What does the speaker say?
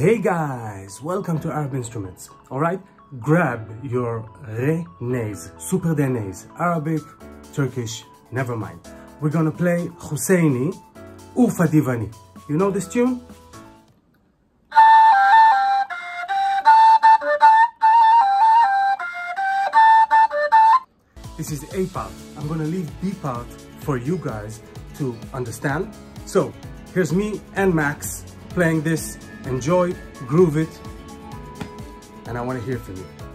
Hey guys, welcome to Arab Instruments. Alright, grab your re neys, super de neys, Arabic, Turkish, never mind. We're gonna play Husseini Urfa Divani. You know this tune? This is A part. I'm gonna leave B part for you guys to understand. So here's me and Max playing this. Enjoy, groove it, and I wanna hear from you.